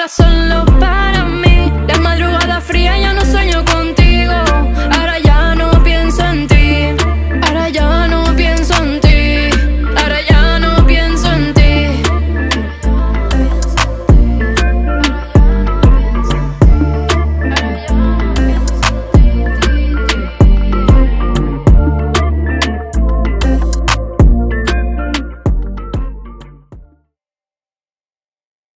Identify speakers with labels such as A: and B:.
A: Te fuiste,